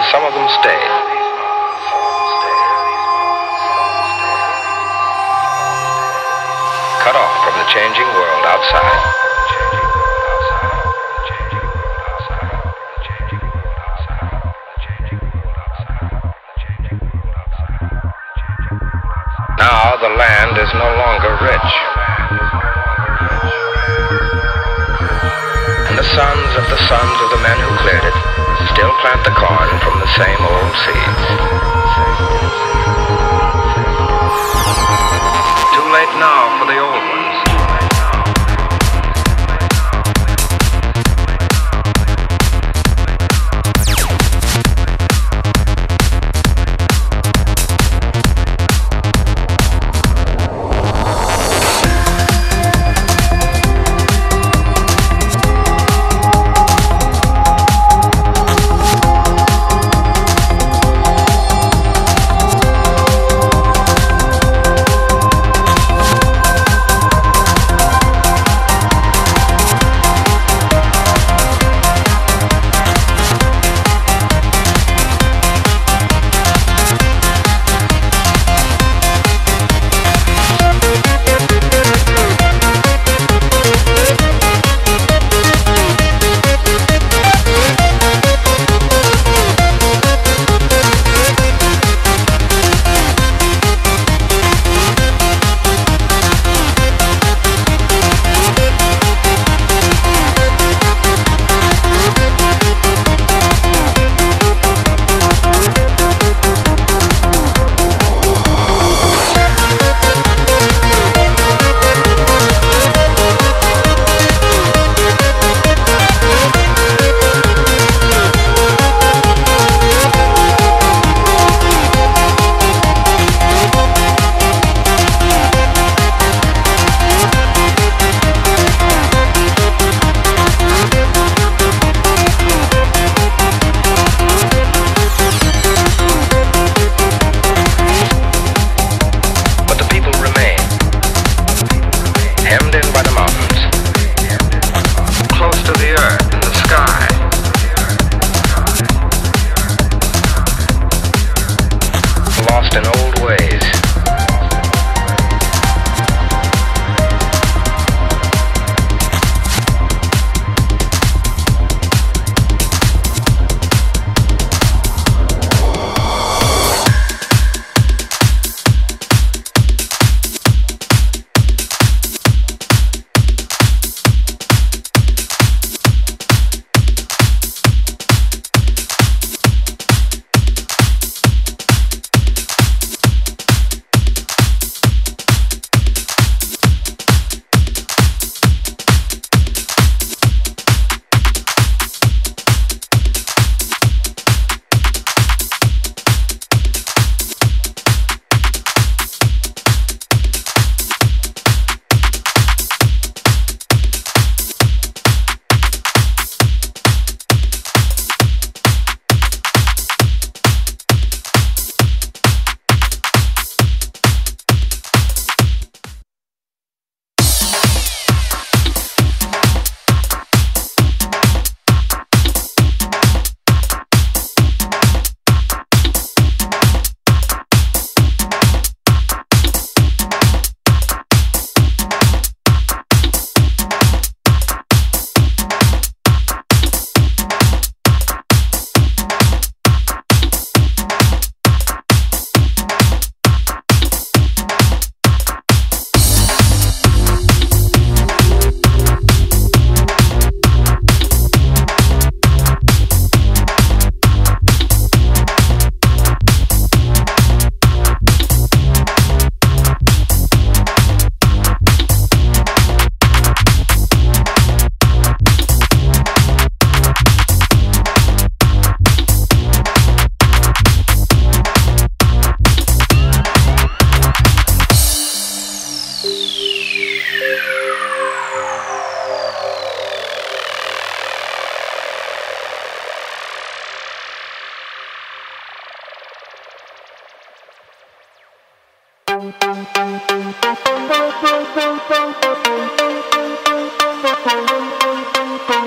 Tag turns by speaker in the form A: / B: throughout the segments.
A: mountains, some of them stayed. Cut off from the changing world outside. Now the land is no longer rich. And the sons of the sons of the men who cleared it still plant the corn from the same old seeds. Too late now for the old ones.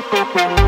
B: Música